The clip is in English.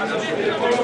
Gracias.